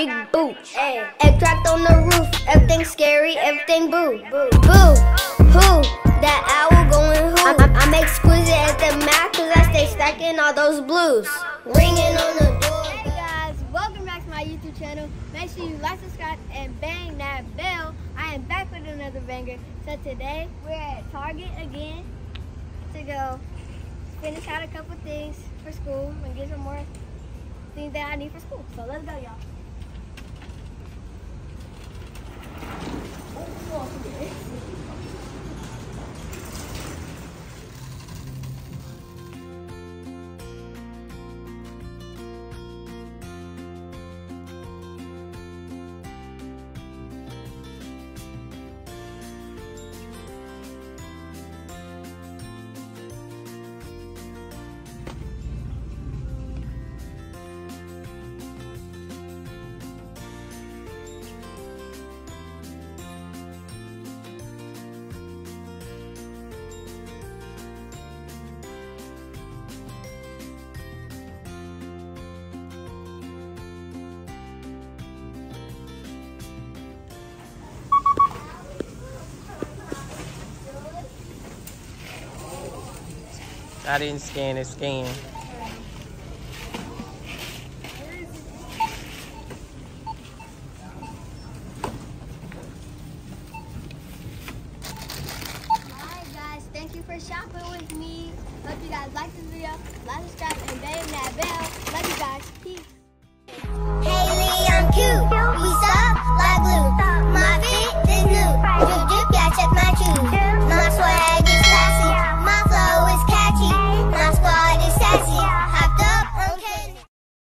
Hey, egg cracked on the roof. Everything scary, everything boo. Boo. Who? That owl going who? I, I, make exquisite at the math cause I stay stacking all those blues. Ringing on the door. Hey guys, welcome back to my YouTube channel. Make sure you like, subscribe, and bang that bell. I am back with another banger. So today we're at Target again to go finish out a couple things for school and get some more things that I need for school. So let's go, y'all. I didn't scan it, scan. Thank you for shopping with me. Hope you guys like this video. Like, subscribe, and bang that bell.